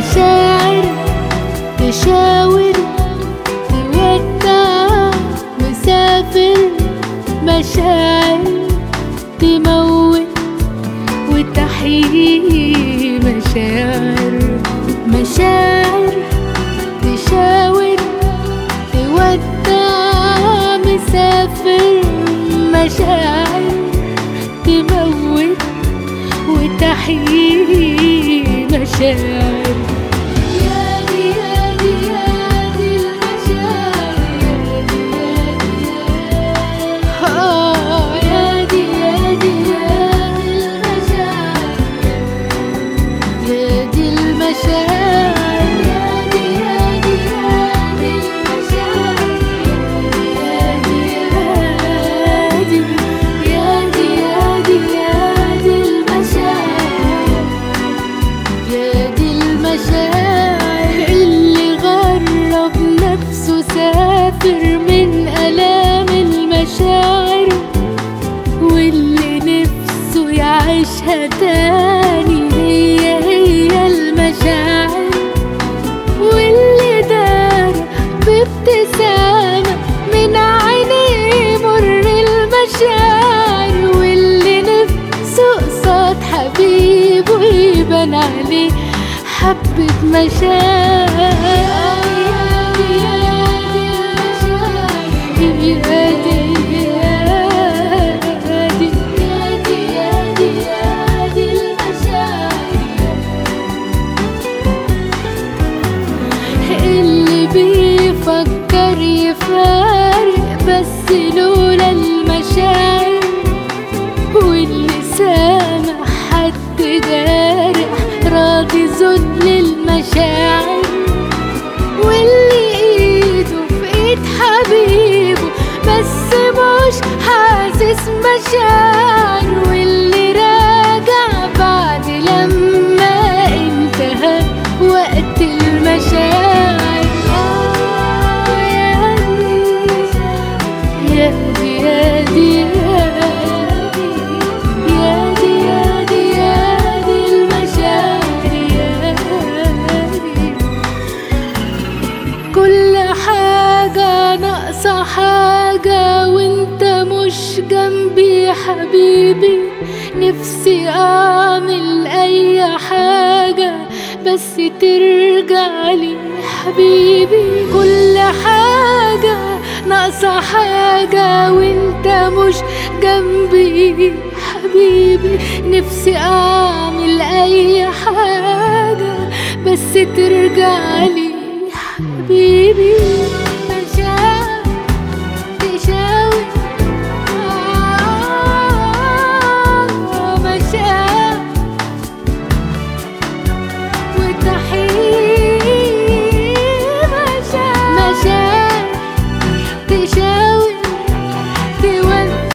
مشاعر تشاور تودع مسافر مشاعر تموت وتحيي مشاعر مشاعر تشاور تودع مسافر مشاعر تموت وتحيي مشاعر تاني هي هي المشاعر واللي دار بابتسامة من عينيه مر المشاعر واللي نفسه قصاد حبيبه يبان عليه حبة مشاعر. بس لولا المشاعر واللي حد راضي واللي إيده في إيد حبيبه بس مش حاسس مشاعر. واللي راجع بعد لما انتهى وقت المشاعر. حاجة وانت مش جنبي حبيبي. نفسي أعمل أي حاجة بس ترجع لي حبيبي. كل حاجة ناقصة حاجة وانت مش جنبي حبيبي. نفسي أعمل أي حاجة بس ترجع لي حبيبي.